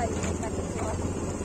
快い、皆さんこん。